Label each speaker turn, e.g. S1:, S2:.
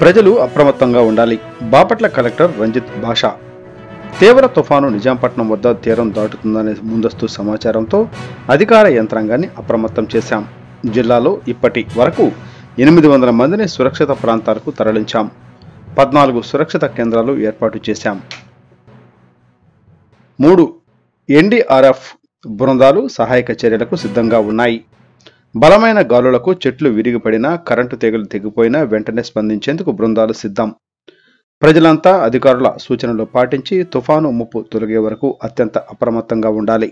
S1: ప్రజలు అప్రమత్తంగా ఉండాలి. బాపట్ల కలెక్టర్ రంజిత్ భాష తీవ్ర తుఫాను నిజాంపట్నం వద్ద తీరం దాటుతుందనే ముందస్తు సమాచారంతో అధికార యంత్రాంగాన్ని అప్రమత్తం చేశాం. జిల్లాలో ఇప్పటి వరకు ఎనిమిది వందల మందిని సురక్షిత ప్రాంతాలకు తరలించాం. పద్నాలుగు సురక్షిత కేంద్రాలు ఏర్పాటు చేశాం. మూడు ఎన్డీఆర్ఎఫ్ బృందాలు సహాయక చర్యలకు సిద్ధంగా ఉన్నాయి. బలమైన గాలులకు చెట్లు విరిగిపడినా కరెంటు తీగలు తెగిపోయినా వెంటనే స్పందించేందుకు బృందాలు సిద్ధం. ప్రజలంతా అధికారుల సూచనలు పాటించి తుఫాను ముప్పు తొలగే వరకు అత్యంత అప్రమత్తంగా ఉండాలి.